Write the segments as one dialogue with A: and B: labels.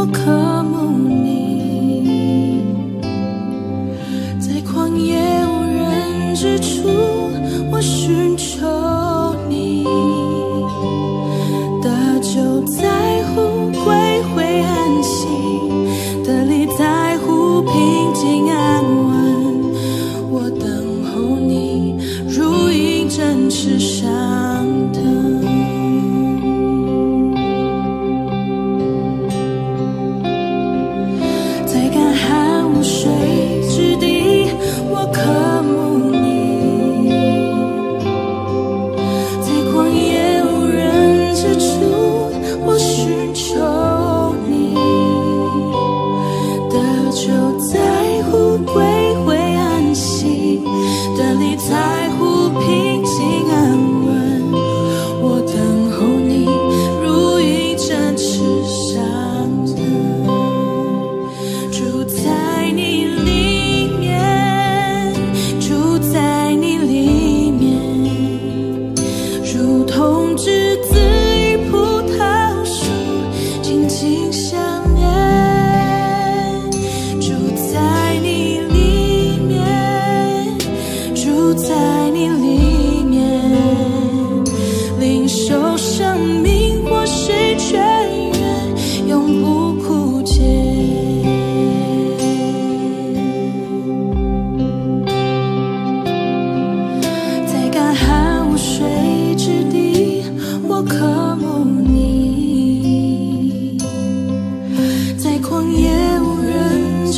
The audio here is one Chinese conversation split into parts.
A: 我渴慕你，在旷野无人之处，我寻求你。大就在乎归回安息，得力在乎平静安稳。我等候你，如影真翅上。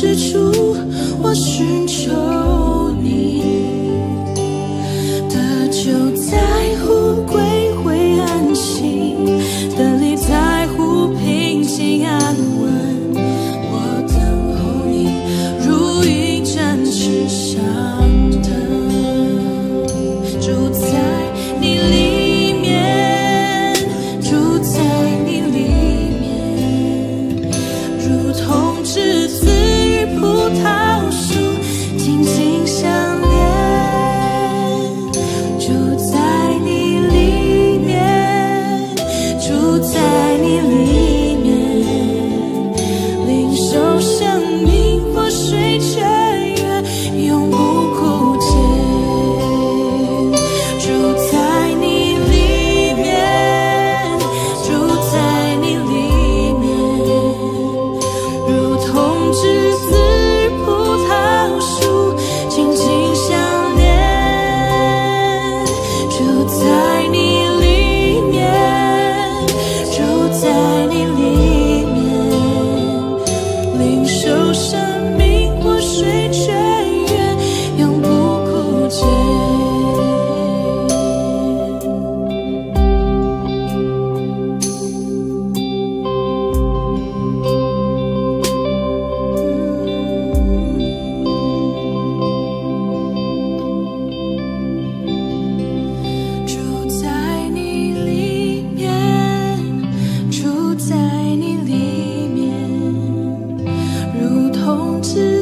A: 之处，我寻求。to